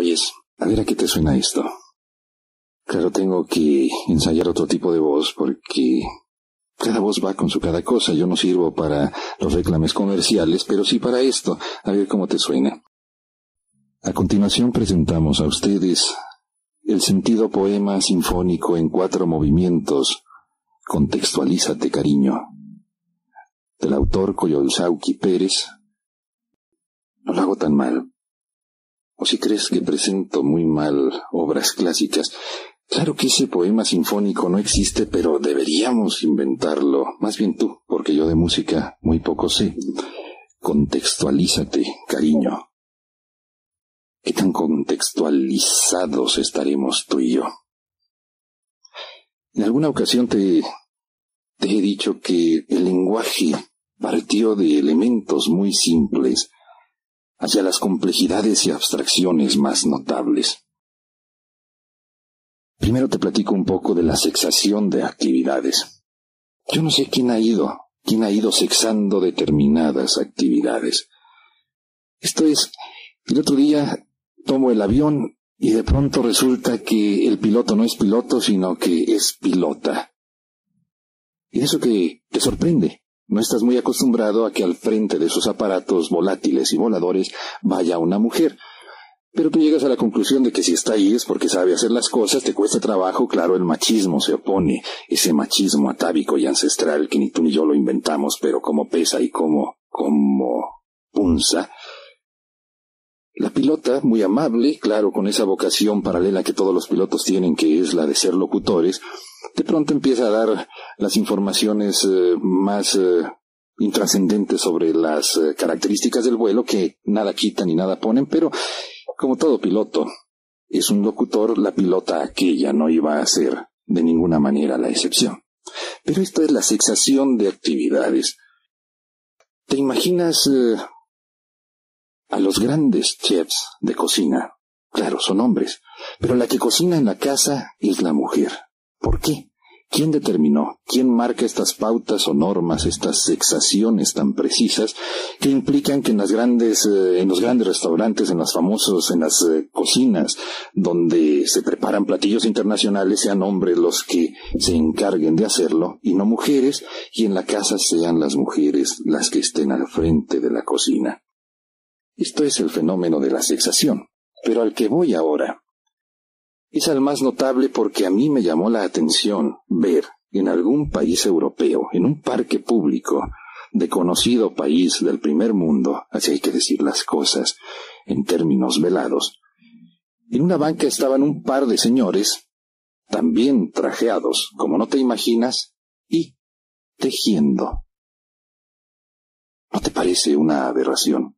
Oyes, a ver a qué te suena esto. Claro, tengo que ensayar otro tipo de voz porque cada voz va con su cada cosa. Yo no sirvo para los reclames comerciales, pero sí para esto. A ver cómo te suena. A continuación presentamos a ustedes el sentido poema sinfónico en cuatro movimientos. Contextualízate, cariño. Del autor Coyolzauqui Pérez. No lo hago tan mal. O si crees que presento muy mal obras clásicas, Claro que ese poema sinfónico no existe, pero deberíamos inventarlo. Más bien tú, porque yo de música muy poco sé. Contextualízate, cariño. ¿Qué tan contextualizados estaremos tú y yo? En alguna ocasión te, te he dicho que el lenguaje partió de elementos muy simples hacia las complejidades y abstracciones más notables. Primero te platico un poco de la sexación de actividades. Yo no sé quién ha ido, quién ha ido sexando determinadas actividades. Esto es, el otro día tomo el avión y de pronto resulta que el piloto no es piloto, sino que es pilota. Y eso que te sorprende. No estás muy acostumbrado a que al frente de esos aparatos volátiles y voladores vaya una mujer. Pero tú llegas a la conclusión de que si está ahí es porque sabe hacer las cosas, te cuesta trabajo, claro, el machismo se opone, ese machismo atávico y ancestral que ni tú ni yo lo inventamos, pero como pesa y como, como punza. La pilota, muy amable, claro, con esa vocación paralela que todos los pilotos tienen, que es la de ser locutores, de pronto empieza a dar las informaciones eh, más eh, intrascendentes sobre las eh, características del vuelo, que nada quitan ni nada ponen, pero como todo piloto, es un locutor, la pilota aquella no iba a ser de ninguna manera la excepción. Pero esta es la sexación de actividades. ¿Te imaginas a los grandes chefs de cocina? Claro, son hombres, pero la que cocina en la casa es la mujer. ¿Por qué? ¿Quién determinó? ¿Quién marca estas pautas o normas, estas sexaciones tan precisas que implican que en las grandes, eh, en los grandes restaurantes, en las famosos, en las eh, cocinas donde se preparan platillos internacionales sean hombres los que se encarguen de hacerlo y no mujeres y en la casa sean las mujeres las que estén al frente de la cocina? Esto es el fenómeno de la sexación. Pero al que voy ahora es al más notable porque a mí me llamó la atención ver en algún país europeo, en un parque público de conocido país del primer mundo, así hay que decir las cosas en términos velados, en una banca estaban un par de señores, también trajeados, como no te imaginas, y tejiendo. ¿No te parece una aberración?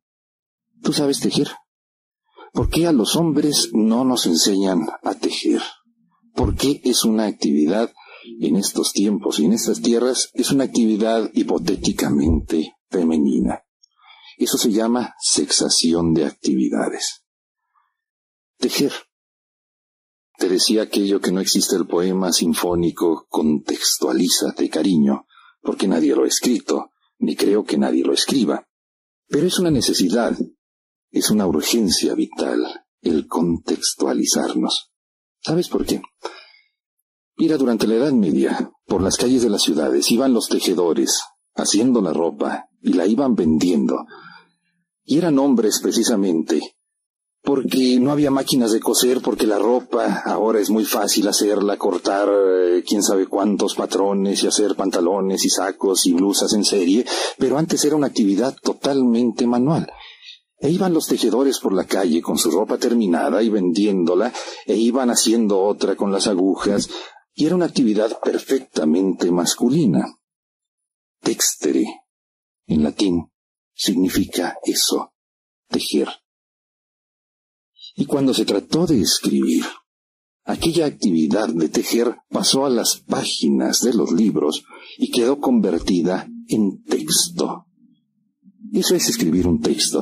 ¿Tú sabes tejer? ¿Por qué a los hombres no nos enseñan a tejer? ¿Por qué es una actividad en estos tiempos y en estas tierras? Es una actividad hipotéticamente femenina. Eso se llama sexación de actividades. Tejer. Te decía aquello que no existe el poema sinfónico contextualízate, cariño, porque nadie lo ha escrito, ni creo que nadie lo escriba. Pero es una necesidad, es una urgencia vital el contextualizarnos. ¿Sabes por qué? Mira, durante la Edad Media, por las calles de las ciudades iban los tejedores, haciendo la ropa, y la iban vendiendo. Y eran hombres precisamente, porque no había máquinas de coser, porque la ropa ahora es muy fácil hacerla, cortar eh, quién sabe cuántos patrones y hacer pantalones y sacos y blusas en serie, pero antes era una actividad totalmente manual. E iban los tejedores por la calle con su ropa terminada y vendiéndola, e iban haciendo otra con las agujas, y era una actividad perfectamente masculina. Textere, en latín, significa eso, tejer. Y cuando se trató de escribir, aquella actividad de tejer pasó a las páginas de los libros y quedó convertida en texto. Eso es escribir un texto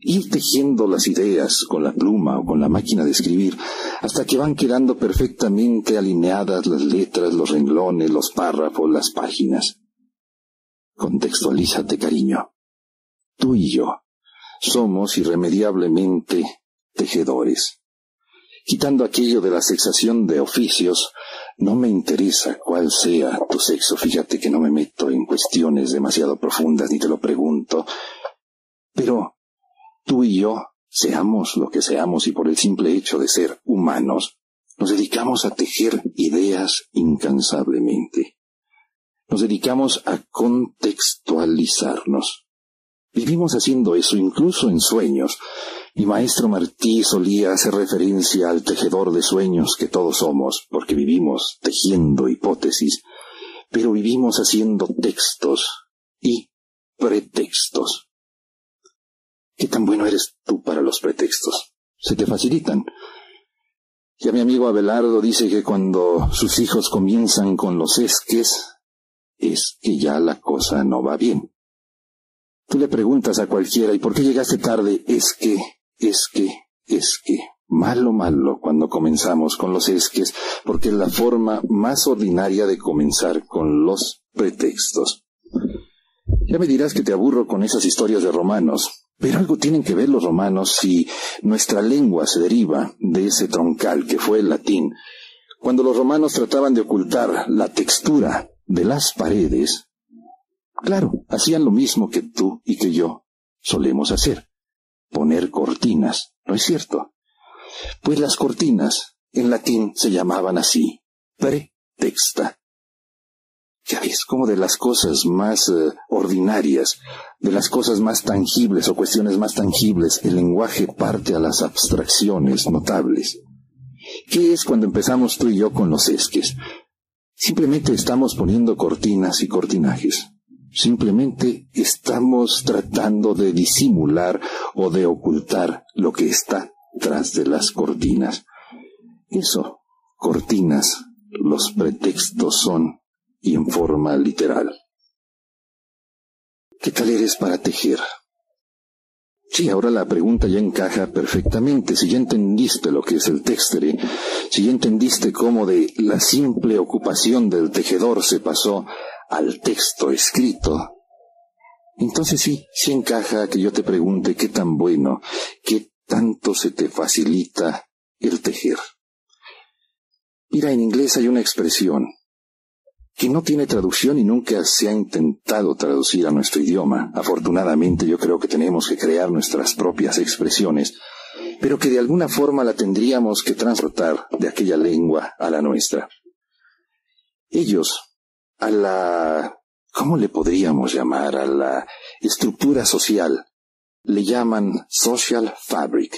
ir tejiendo las ideas con la pluma o con la máquina de escribir hasta que van quedando perfectamente alineadas las letras, los renglones, los párrafos, las páginas. Contextualízate, cariño. Tú y yo somos irremediablemente tejedores. Quitando aquello de la sexación de oficios, no me interesa cuál sea tu sexo. Fíjate que no me meto en cuestiones demasiado profundas ni te lo pregunto. Pero tú y yo, seamos lo que seamos y por el simple hecho de ser humanos, nos dedicamos a tejer ideas incansablemente. Nos dedicamos a contextualizarnos. Vivimos haciendo eso incluso en sueños. Mi maestro Martí solía hacer referencia al tejedor de sueños que todos somos, porque vivimos tejiendo hipótesis, pero vivimos haciendo textos y pretextos. ¿Qué tan bueno eres tú para los pretextos? Se te facilitan. Ya mi amigo Abelardo dice que cuando sus hijos comienzan con los esques, es que ya la cosa no va bien. Tú le preguntas a cualquiera, ¿y por qué llegaste tarde? Es que, es que, es que. Malo, malo cuando comenzamos con los esques, porque es la forma más ordinaria de comenzar con los pretextos. Ya me dirás que te aburro con esas historias de romanos, pero algo tienen que ver los romanos si nuestra lengua se deriva de ese troncal que fue el latín. Cuando los romanos trataban de ocultar la textura de las paredes, Claro, hacían lo mismo que tú y que yo solemos hacer. Poner cortinas, ¿no es cierto? Pues las cortinas en latín se llamaban así, pretexta. Ya ves, como de las cosas más eh, ordinarias, de las cosas más tangibles o cuestiones más tangibles, el lenguaje parte a las abstracciones notables. ¿Qué es cuando empezamos tú y yo con los esques? Simplemente estamos poniendo cortinas y cortinajes. Simplemente estamos tratando de disimular o de ocultar lo que está tras de las cortinas. Eso, cortinas, los pretextos son y en forma literal. ¿Qué tal eres para tejer? Sí, ahora la pregunta ya encaja perfectamente. Si ya entendiste lo que es el textere, si ya entendiste cómo de la simple ocupación del tejedor se pasó al texto escrito, entonces sí, sí encaja que yo te pregunte qué tan bueno, qué tanto se te facilita el tejer. Mira, en inglés hay una expresión que no tiene traducción y nunca se ha intentado traducir a nuestro idioma. Afortunadamente yo creo que tenemos que crear nuestras propias expresiones, pero que de alguna forma la tendríamos que transportar de aquella lengua a la nuestra. Ellos a la, ¿cómo le podríamos llamar? A la estructura social. Le llaman social fabric,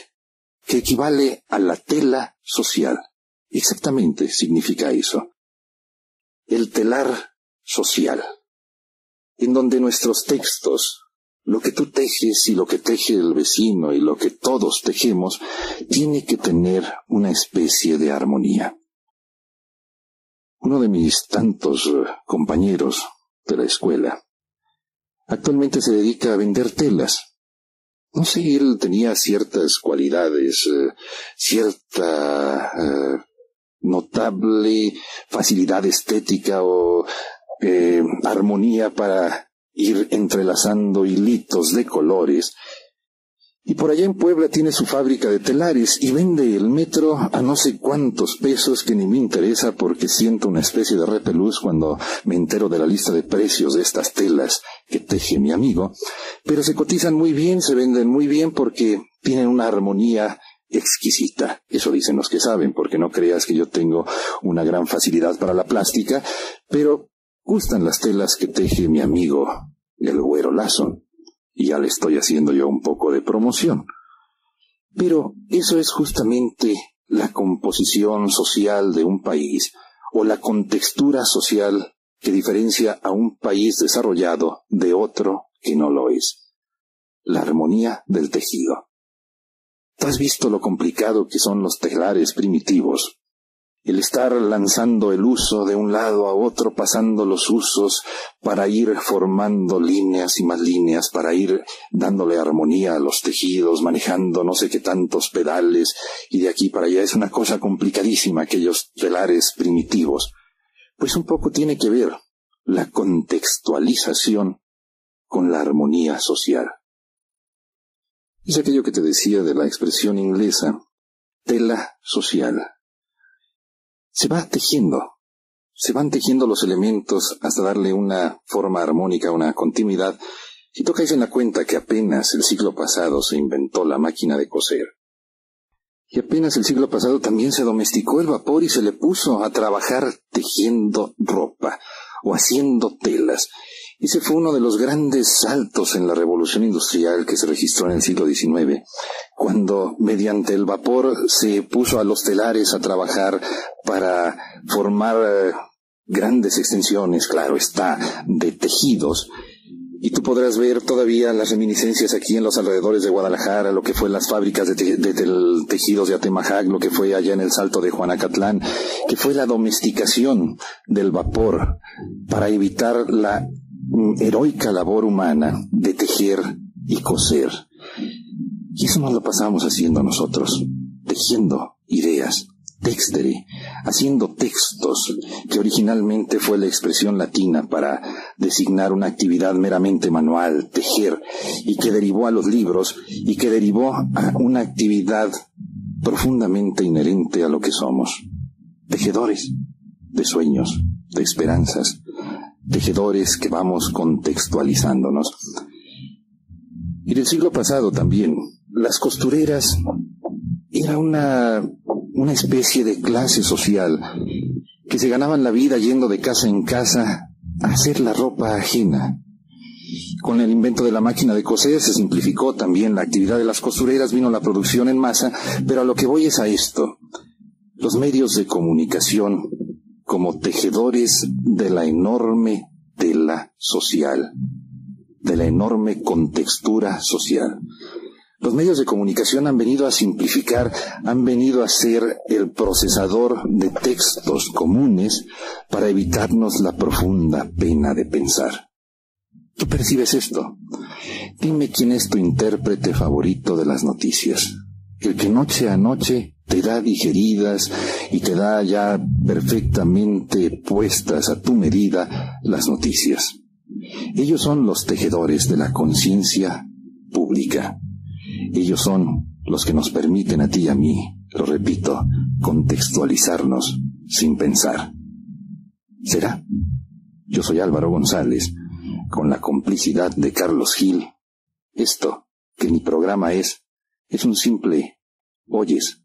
que equivale a la tela social. Exactamente significa eso. El telar social, en donde nuestros textos, lo que tú tejes y lo que teje el vecino y lo que todos tejemos, tiene que tener una especie de armonía. Uno de mis tantos eh, compañeros de la escuela actualmente se dedica a vender telas. No sé, él tenía ciertas cualidades, eh, cierta eh, notable facilidad estética o armonía para ir entrelazando hilitos de colores y por allá en Puebla tiene su fábrica de telares y vende el metro a no sé cuántos pesos que ni me interesa porque siento una especie de repelús cuando me entero de la lista de precios de estas telas que teje mi amigo. Pero se cotizan muy bien, se venden muy bien porque tienen una armonía exquisita. Eso dicen los que saben, porque no creas que yo tengo una gran facilidad para la plástica, pero gustan las telas que teje mi amigo, el güero lazo y ya le estoy haciendo yo un poco de promoción. Pero eso es justamente la composición social de un país o la contextura social que diferencia a un país desarrollado de otro que no lo es. La armonía del tejido. ¿Tú has visto lo complicado que son los telares primitivos? el estar lanzando el uso de un lado a otro, pasando los usos para ir formando líneas y más líneas, para ir dándole armonía a los tejidos, manejando no sé qué tantos pedales, y de aquí para allá es una cosa complicadísima aquellos telares primitivos. Pues un poco tiene que ver la contextualización con la armonía social. Es aquello que te decía de la expresión inglesa, tela social. Se va tejiendo, se van tejiendo los elementos hasta darle una forma armónica, una continuidad. Si tocáis en la cuenta que apenas el siglo pasado se inventó la máquina de coser, y apenas el siglo pasado también se domesticó el vapor y se le puso a trabajar tejiendo ropa o haciendo telas. Ese fue uno de los grandes saltos en la revolución industrial que se registró en el siglo XIX, cuando mediante el vapor se puso a los telares a trabajar para formar eh, grandes extensiones, claro está, de tejidos. Y tú podrás ver todavía las reminiscencias aquí en los alrededores de Guadalajara, lo que fue las fábricas de, tejidos de Atemajac, lo que fue allá en el Salto de Juanacatlán, que fue la domesticación del vapor para evitar la heroica labor humana de tejer y coser. Y eso nos lo pasamos haciendo nosotros, tejiendo ideas, textere, haciendo textos, que originalmente fue la expresión latina para designar una actividad meramente manual, tejer, y que derivó a los libros, y que derivó a una actividad profundamente inherente a lo que somos. Tejedores de sueños, de esperanzas, tejedores que vamos contextualizándonos. Y del siglo pasado también, las costureras era una una especie de clase social que se ganaban la vida yendo de casa en casa a hacer la ropa ajena. Con el invento de la máquina de coser se simplificó también la actividad de las costureras, vino la producción en masa, pero a lo que voy es a esto. Los medios de comunicación como tejedores de la enorme tela social, de la enorme contextura social. Los medios de comunicación han venido a simplificar, han venido a ser el procesador de textos comunes para evitarnos la profunda pena de pensar. ¿Tú percibes esto? Dime quién es tu intérprete favorito de las noticias. El que noche a noche te da digeridas y te da ya perfectamente puestas a tu medida las noticias. Ellos son los tejedores de la conciencia pública. Ellos son los que nos permiten a ti y a mí, lo repito, contextualizarnos sin pensar. ¿Será? Yo soy Álvaro González, con la complicidad de Carlos Gil. Esto, que mi programa es, es un simple, oyes,